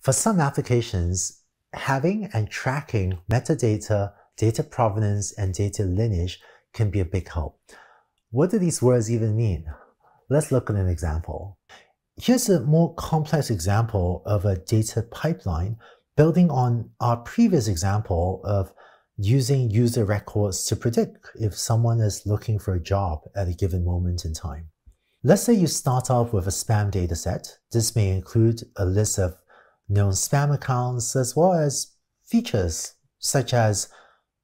For some applications, having and tracking metadata, data provenance, and data lineage can be a big help. What do these words even mean? Let's look at an example. Here's a more complex example of a data pipeline building on our previous example of using user records to predict if someone is looking for a job at a given moment in time. Let's say you start off with a spam dataset. This may include a list of known spam accounts as well as features such as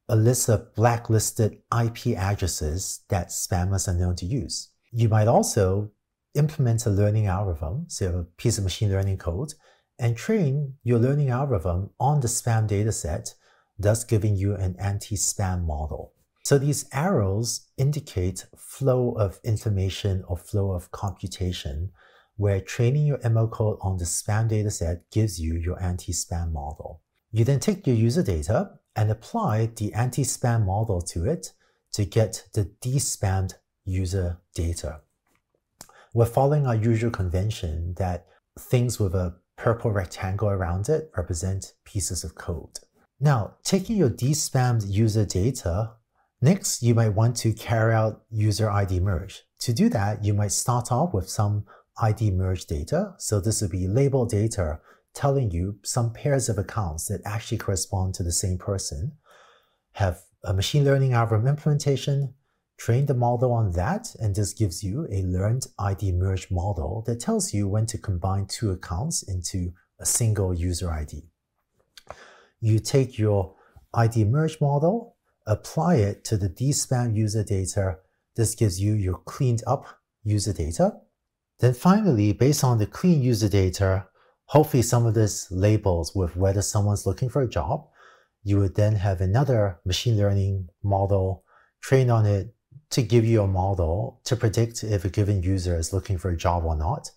a list of blacklisted IP addresses that spammers are known to use. You might also implement a learning algorithm, so a piece of machine learning code, and train your learning algorithm on the spam dataset, thus giving you an anti-spam model. So these arrows indicate flow of information or flow of computation, where training your ML code on the spam dataset gives you your anti-spam model. You then take your user data and apply the anti-spam model to it to get the de-spammed user data. We're following our usual convention that things with a purple rectangle around it represent pieces of code. Now, taking your de-spammed user data, next you might want to carry out user ID merge. To do that, you might start off with some ID merge data. So this would be label data telling you some pairs of accounts that actually correspond to the same person, have a machine learning algorithm implementation, train the model on that, and this gives you a learned ID merge model that tells you when to combine two accounts into a single user ID. You take your ID merge model, apply it to the de-spam user data. This gives you your cleaned up user data. Then finally, based on the clean user data, hopefully some of this labels with whether someone's looking for a job, you would then have another machine learning model trained on it to give you a model to predict if a given user is looking for a job or not.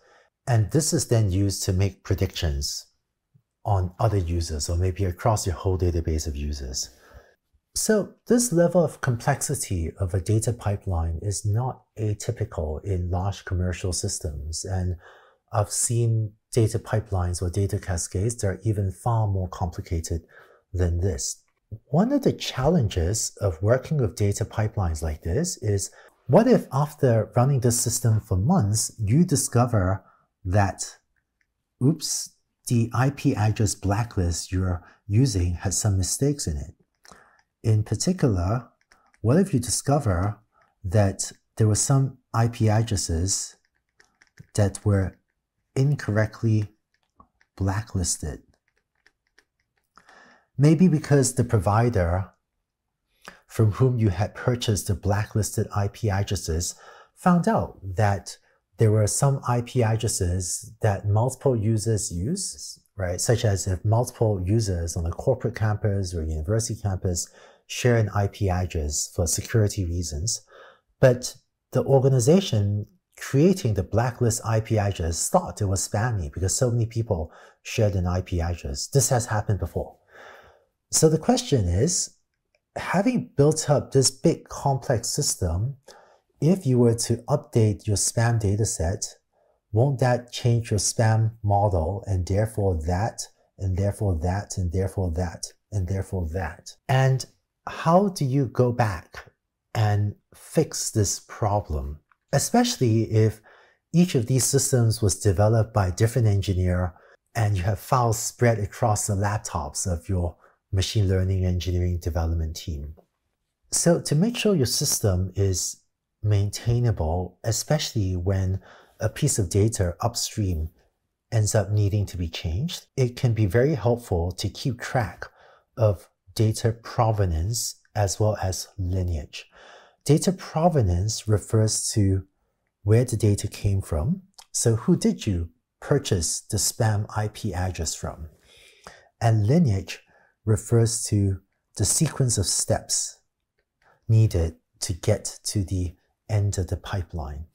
And this is then used to make predictions on other users or maybe across your whole database of users. So this level of complexity of a data pipeline is not atypical in large commercial systems. And I've seen data pipelines or data cascades that are even far more complicated than this. One of the challenges of working with data pipelines like this is what if after running this system for months, you discover that, oops, the IP address blacklist you're using has some mistakes in it. In particular, what if you discover that there were some IP addresses that were incorrectly blacklisted? Maybe because the provider from whom you had purchased the blacklisted IP addresses found out that there were some IP addresses that multiple users use, right? Such as if multiple users on a corporate campus or university campus share an IP address for security reasons, but the organization creating the blacklist IP address thought it was spammy because so many people shared an IP address. This has happened before. So the question is, having built up this big complex system, if you were to update your spam dataset, won't that change your spam model and therefore that, and therefore that, and therefore that, and therefore that? And how do you go back and fix this problem? Especially if each of these systems was developed by a different engineer and you have files spread across the laptops of your machine learning engineering development team. So to make sure your system is maintainable, especially when a piece of data upstream ends up needing to be changed, it can be very helpful to keep track of data provenance as well as lineage. Data provenance refers to where the data came from. So who did you purchase the spam IP address from? And lineage refers to the sequence of steps needed to get to the end of the pipeline.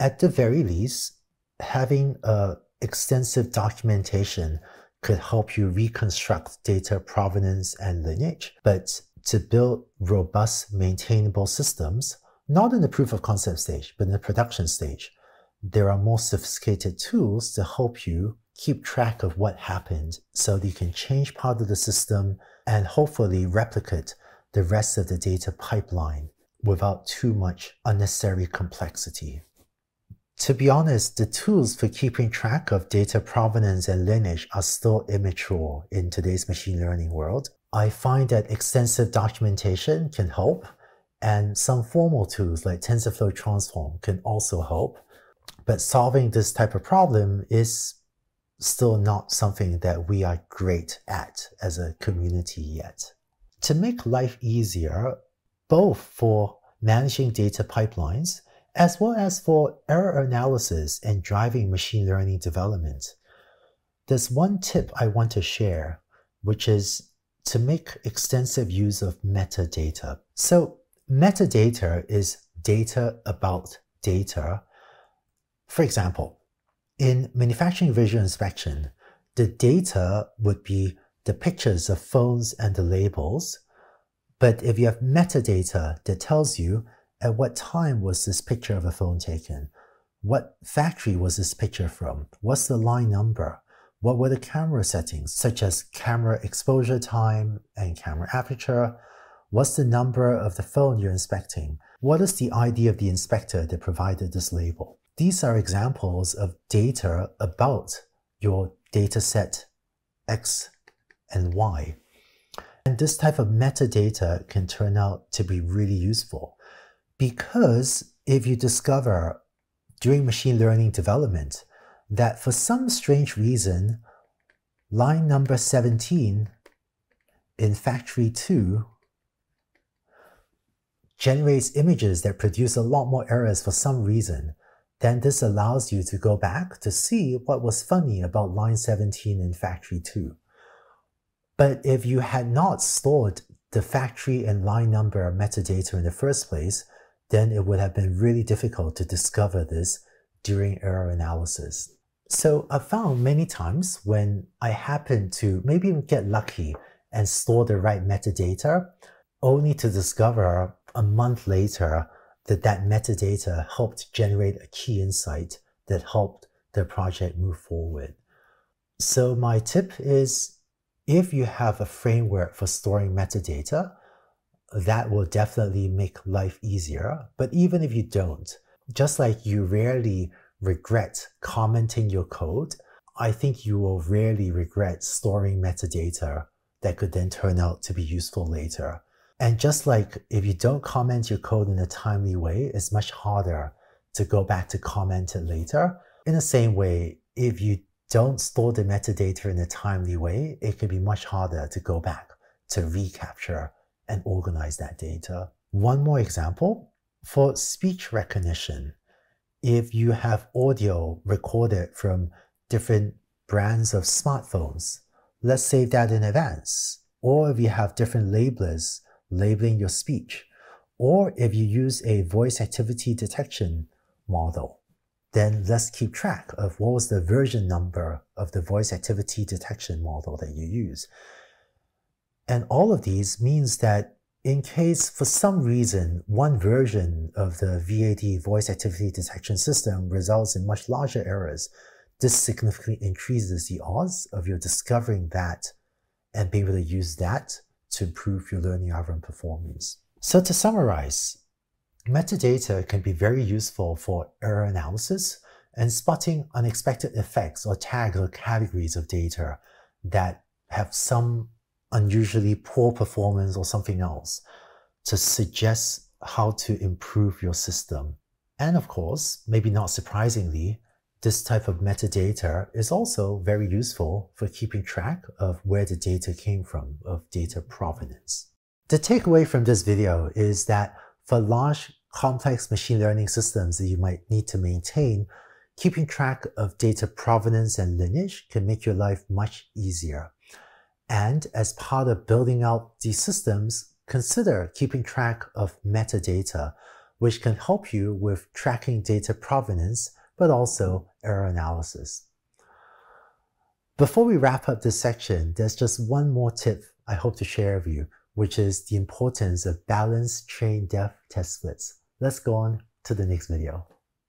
At the very least, having a extensive documentation could help you reconstruct data provenance and lineage, but to build robust, maintainable systems, not in the proof of concept stage, but in the production stage, there are more sophisticated tools to help you keep track of what happened so that you can change part of the system and hopefully replicate the rest of the data pipeline without too much unnecessary complexity. To be honest, the tools for keeping track of data provenance and lineage are still immature in today's machine learning world. I find that extensive documentation can help, and some formal tools like TensorFlow Transform can also help. But solving this type of problem is still not something that we are great at as a community yet. To make life easier, both for managing data pipelines as well as for error analysis and driving machine learning development, there's one tip I want to share, which is to make extensive use of metadata. So metadata is data about data. For example, in manufacturing visual inspection, the data would be the pictures of phones and the labels. But if you have metadata that tells you at what time was this picture of a phone taken, what factory was this picture from, what's the line number, what were the camera settings, such as camera exposure time and camera aperture, what's the number of the phone you're inspecting, what is the ID of the inspector that provided this label. These are examples of data about your dataset X and Y. And this type of metadata can turn out to be really useful because if you discover during machine learning development that for some strange reason, line number 17 in factory 2 generates images that produce a lot more errors for some reason, then this allows you to go back to see what was funny about line 17 in factory 2. But if you had not stored the factory and line number metadata in the first place, then it would have been really difficult to discover this during error analysis. So I found many times when I happen to maybe get lucky and store the right metadata, only to discover a month later that that metadata helped generate a key insight that helped the project move forward. So my tip is if you have a framework for storing metadata, that will definitely make life easier. But even if you don't, just like you rarely regret commenting your code, I think you will rarely regret storing metadata that could then turn out to be useful later. And just like if you don't comment your code in a timely way, it's much harder to go back to comment it later. In the same way, if you don't store the metadata in a timely way, it can be much harder to go back to recapture and organize that data. One more example, for speech recognition, if you have audio recorded from different brands of smartphones, let's save that in advance. Or if you have different labelers labeling your speech, or if you use a voice activity detection model, then let's keep track of what was the version number of the voice activity detection model that you use. And all of these means that in case for some reason one version of the VAD voice activity detection system results in much larger errors, this significantly increases the odds of you discovering that and being able to use that to improve your learning algorithm performance. So to summarize, metadata can be very useful for error analysis and spotting unexpected effects or tags or categories of data that have some unusually poor performance or something else to suggest how to improve your system. And of course, maybe not surprisingly, this type of metadata is also very useful for keeping track of where the data came from, of data provenance. The takeaway from this video is that for large, complex machine learning systems that you might need to maintain, keeping track of data provenance and lineage can make your life much easier. And as part of building out these systems, consider keeping track of metadata, which can help you with tracking data provenance but also error analysis. Before we wrap up this section, there's just one more tip I hope to share with you, which is the importance of balanced train dev test splits. Let's go on to the next video.